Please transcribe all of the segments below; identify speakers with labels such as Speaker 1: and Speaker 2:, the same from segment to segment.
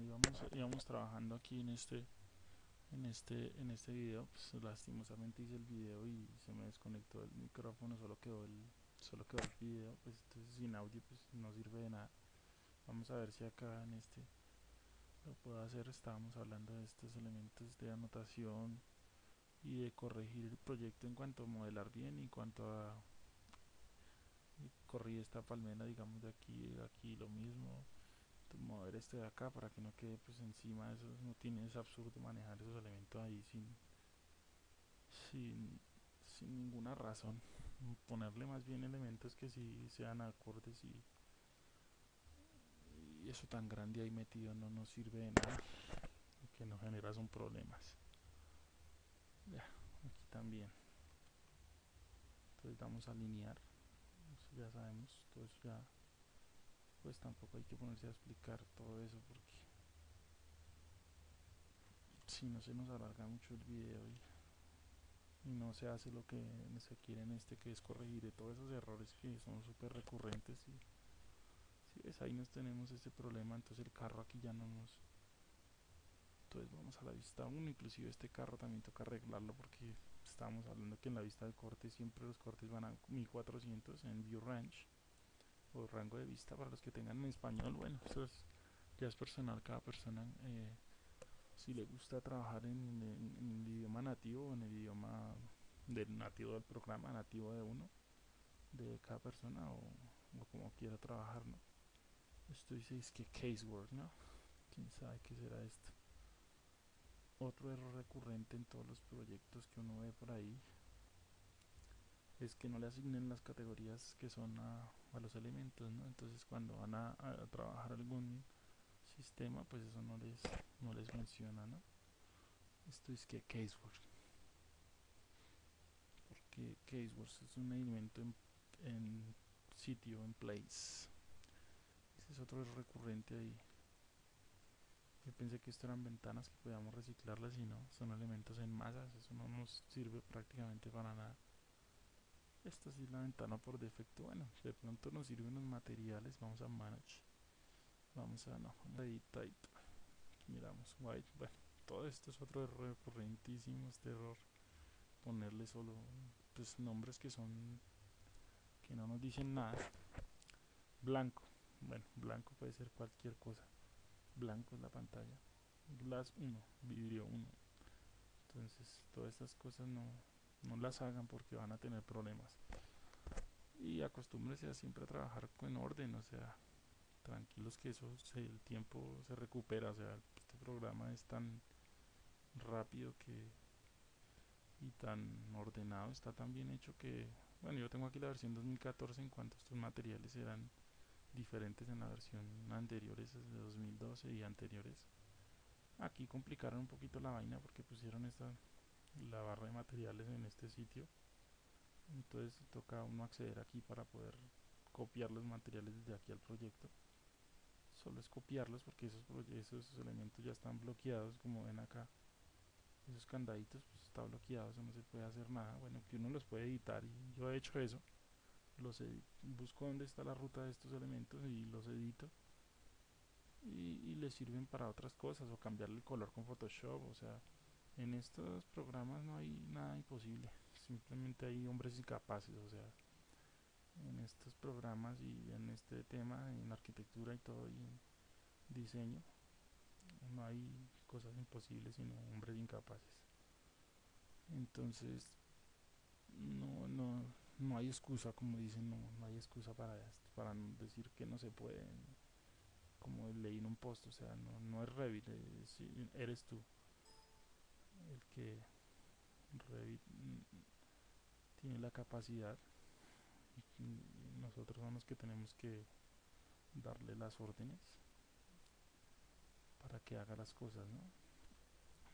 Speaker 1: íbamos, trabajando aquí en este en este en este video pues lastimosamente hice el video y se me desconectó el micrófono solo quedó el solo quedó el video pues entonces sin audio pues no sirve de nada. Vamos a ver si acá en este lo puedo hacer. Estábamos hablando de estos elementos de anotación y de corregir el proyecto en cuanto a modelar bien en cuanto a corrí esta palmera digamos de aquí aquí lo mismo mover este de acá para que no quede pues encima no tiene es absurdo manejar esos elementos ahí sin sin, sin ninguna razón. Ponerle más bien elementos que si sean acordes y, y eso tan grande ahí metido no nos sirve de nada que no genera son problemas. Ya aquí también. Entonces vamos a alinear ya sabemos todo eso ya pues tampoco hay que ponerse a explicar todo eso porque si no se nos alarga mucho el video y, y no se hace lo que se quiere en este que es corregir todos esos errores que son súper recurrentes y si ves ahí nos tenemos ese problema entonces el carro aquí ya no nos entonces vamos a la vista 1 inclusive este carro también toca arreglarlo porque estábamos hablando que en la vista de corte siempre los cortes van a 1400 en view range o rango de vista para los que tengan en español bueno eso es, ya es personal cada persona eh, si le gusta trabajar en, el idioma nativo o en el idioma del nativo del programa nativo de uno de cada persona o, o como quiera trabajar no esto dice es que casework no quién sabe qué será esto otro error recurrente en todos los proyectos que uno ve por ahí es que no le asignen las categorías que son a, los elementos, ¿no? Entonces cuando van a, trabajar algún sistema, pues eso no les, no les funciona, ¿no? Esto es que casework. Porque casework es un elemento en, en sitio, en place. Ese es otro recurrente ahí. Yo pensé que esto eran ventanas que podíamos reciclarlas y no, son elementos en masas, eso no nos sirve prácticamente para nada. Esta sí es la ventana por defecto, bueno, de pronto nos sirven los materiales, vamos a manage. Vamos a, no, a edit. Miramos, white, bueno, todo esto es otro error recurrentísimo, este error. Ponerle solo pues nombres que son que no nos dicen nada. Blanco, bueno, blanco puede ser cualquier cosa blanco es la pantalla glass 1 vidrio 1 entonces todas estas cosas no, no las hagan porque van a tener problemas. Y acostúmbrese a siempre a trabajar con orden o sea tranquilos que eso se, el tiempo se recupera o sea este programa es tan rápido que y tan ordenado está tan bien hecho que bueno yo tengo aquí la versión 2014 en cuanto a estos materiales eran diferentes en la versión anteriores de 2012 y anteriores. Aquí complicaron un poquito la vaina porque pusieron esta la barra de materiales en este sitio. Entonces toca uno acceder aquí para poder copiar los materiales desde aquí al proyecto. Solo es copiarlos porque esos, esos elementos ya están bloqueados como ven acá. Esos candaditos pues está bloqueado no se puede hacer nada. Bueno que uno los puede editar y yo he hecho eso. Los busco dónde está la ruta de estos elementos y los edito. Y, y les sirven para otras cosas o cambiarle el color con Photoshop o sea en estos programas no hay nada imposible. Simplemente hay hombres incapaces o sea en estos programas y en este tema en arquitectura y todo y en diseño no hay cosas imposibles sino hombres incapaces. Entonces no no no hay excusa, como dicen, no, no hay excusa para para decir que no se puede, como leí en un post, o sea, no, no es Revit, es, eres tú el que tiene la capacidad, nosotros somos los que tenemos que darle las órdenes para que haga las cosas.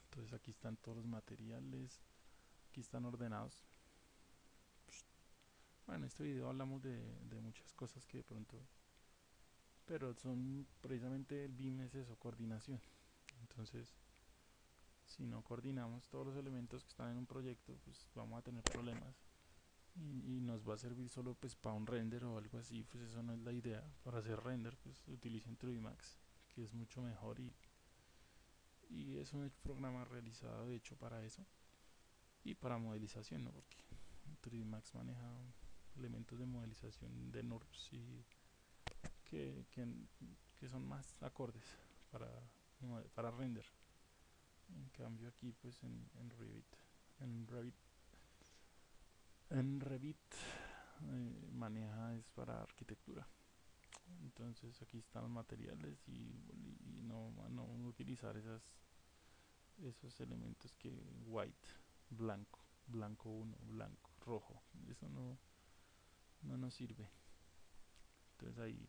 Speaker 1: Entonces aquí están todos los materiales, aquí están ordenados bueno, en este video hablamos de, de, muchas cosas que de pronto... Pero son precisamente el BIM es eso, coordinación. Entonces, si no coordinamos todos los elementos que están en un proyecto, pues vamos a tener problemas. Y, nos va a servir solo pues para un render o algo así, pues eso no es la idea. Para hacer render, pues utilicen 3D Max, que es mucho mejor y y es un programa realizado de hecho para eso y para modelización, ¿no? Porque 3D Max maneja elementos de modelización de NURBS y que, que, que son más acordes para, para render. En cambio aquí pues en, Revit, en Revit, en Revit eh, maneja es para arquitectura. Entonces aquí están los materiales y, y no, no utilizar esas esos elementos que white, blanco, blanco 1, blanco, rojo. Eso no, no nos sirve. Entonces ahí,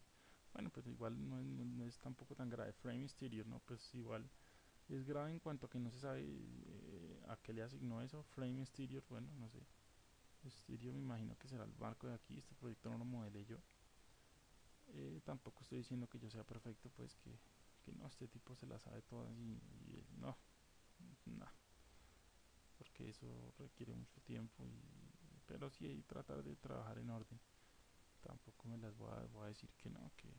Speaker 1: bueno, pues igual no, es tampoco tan grave. Frame exterior, ¿no? Pues igual es grave en cuanto a que no se sabe eh, a qué le asignó eso. Frame exterior, bueno, no sé. Exterior me imagino que será el marco de aquí. Este proyecto no lo modelé yo. Eh, tampoco estoy diciendo que yo sea perfecto, pues que, que no, este tipo se la sabe todas y, y no, no, porque eso requiere mucho tiempo y pero sí tratar de trabajar en orden tampoco me las voy a, decir que no que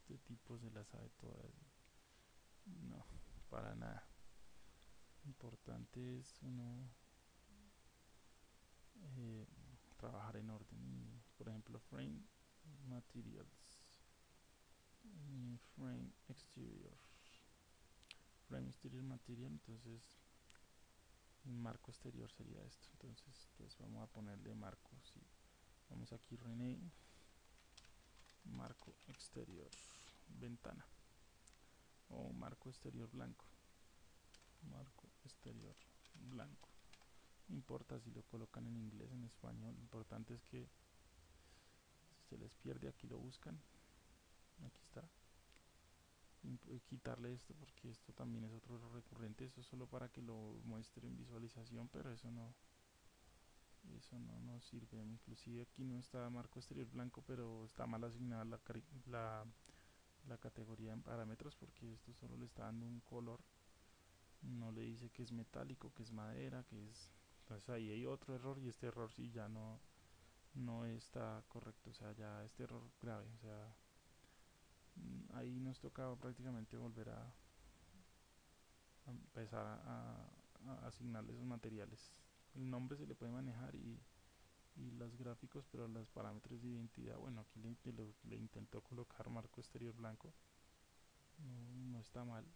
Speaker 1: este tipo se las sabe todas no para nada. Importante es uno eh, trabajar en orden. Por ejemplo frame materials. Frame exterior. Frame exterior material entonces marco exterior sería esto. Entonces pues vamos a ponerle marco sí. vamos aquí rename marco exterior. Ventana o marco exterior blanco. Marco exterior blanco. Importa si lo colocan en inglés en español lo importante es que si se les pierde aquí lo buscan. Aquí está. Quitarle esto porque esto también es otro recurrente. Eso es solo para que lo muestre en visualización pero eso no eso no nos sirve. Inclusive aquí no está marco exterior blanco pero está mal asignada la, la, la categoría en parámetros porque esto solo le está dando un color. No le dice que es metálico que es madera que es entonces ahí hay otro error y este error sí ya no no está correcto o sea ya este error grave o sea Mm, ahí nos tocaba prácticamente volver a, empezar a, asignarle esos materiales. El nombre se le puede manejar y, y los gráficos pero los parámetros de identidad bueno aquí le, intentó colocar marco exterior blanco no, no, está mal.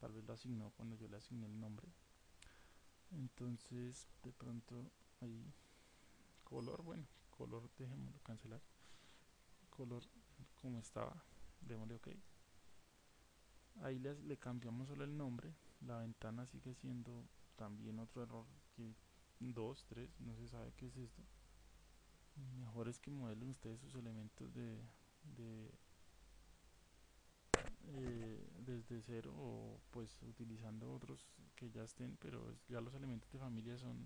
Speaker 1: Tal vez lo asignó cuando yo le asigné el nombre. Entonces de pronto ahí color bueno color dejémoslo cancelar. Color como estaba démosle ok. Ahí le, cambiamos solo el nombre. La ventana sigue siendo también otro error que 2, 3, no se sabe qué es esto. Mejor es que modelen ustedes sus elementos de, de eh, desde cero o pues utilizando otros que ya estén pero ya los elementos de familia son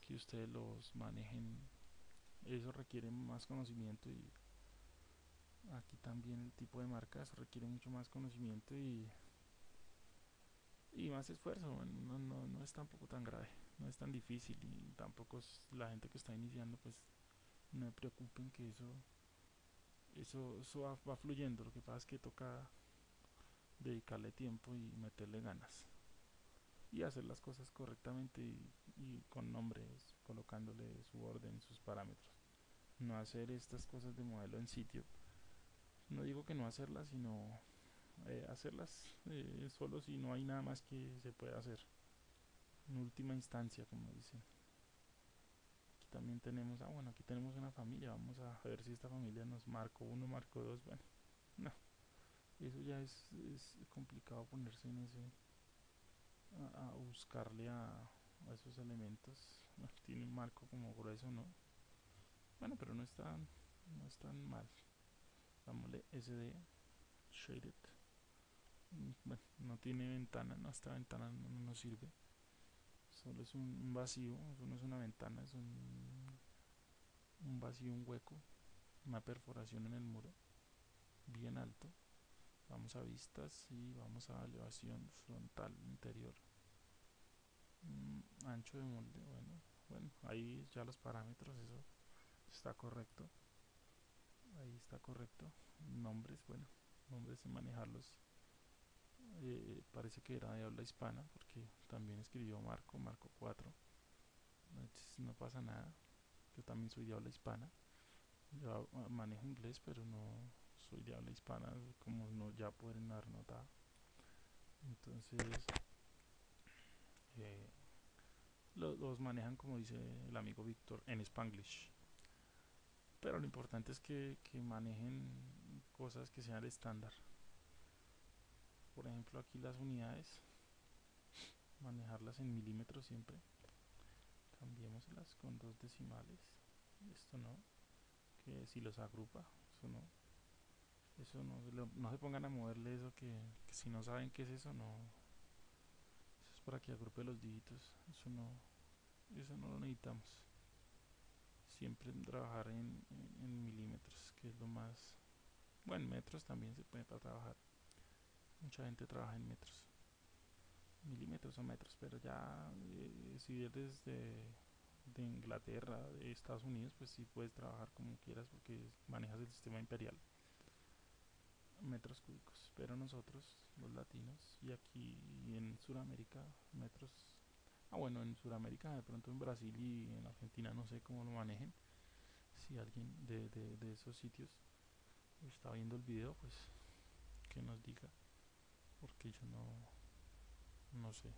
Speaker 1: que ustedes los manejen. Eso requiere más conocimiento y aquí también el tipo de marcas requiere mucho más conocimiento y y más esfuerzo no, no, no es tampoco tan grave no es tan difícil y tampoco la gente que está iniciando pues no me preocupen que eso eso, eso va, fluyendo. Lo que pasa es que toca dedicarle tiempo y meterle ganas y hacer las cosas correctamente y, y con nombres colocándole su orden sus parámetros. No hacer estas cosas de modelo en sitio. No digo que no hacerlas, sino eh, hacerlas eh, solo si no hay nada más que se pueda hacer. En última instancia, como dicen. Aquí también tenemos, ah bueno, aquí tenemos una familia, vamos a ver si esta familia nos marcó uno, marcó dos, bueno, no. Eso ya es, es complicado ponerse en ese, a, buscarle a, esos elementos. tiene un marco como grueso, ¿no? Bueno, pero no está, no es tan mal dámosle sd shaded mm, bueno no tiene ventana no esta ventana no, nos sirve solo es un, vacío eso no es una ventana es un, un vacío un hueco una perforación en el muro bien alto. Vamos a vistas y vamos a elevación frontal interior. Mm, ancho de molde bueno bueno ahí ya los parámetros eso está correcto. Ahí está correcto. Nombres bueno nombres y manejarlos eh, parece que era de habla hispana, porque también escribió Marco, Marco 4. No pasa nada, yo también soy de habla hispana. Yo manejo inglés, pero no soy de habla hispana, como no ya pueden haber notado. Entonces, eh, los, manejan como dice el amigo Víctor en Spanglish. Pero lo importante es que, que manejen cosas que sean estándar. Aquí las unidades, manejarlas en milímetros siempre. Cambiémoslas con dos decimales. Esto no. Que si los agrupa, eso no. Eso no, no se pongan a moverle eso que, si no saben qué es eso, no, para que agrupe los dígitos eso no eso no lo necesitamos siempre trabajar en, milímetros que es lo más bueno metros también se puede para trabajar mucha gente trabaja en metros milímetros o metros pero ya eh, si eres de, de Inglaterra de Estados Unidos pues sí puedes trabajar como quieras porque manejas el sistema imperial metros cúbicos, pero nosotros, los latinos, y aquí en Sudamérica, metros. Ah, bueno, en Sudamérica, de pronto en Brasil y en Argentina, no sé cómo lo manejen. Si alguien de, de, esos sitios está viendo el video, pues que nos diga, porque yo no, no sé.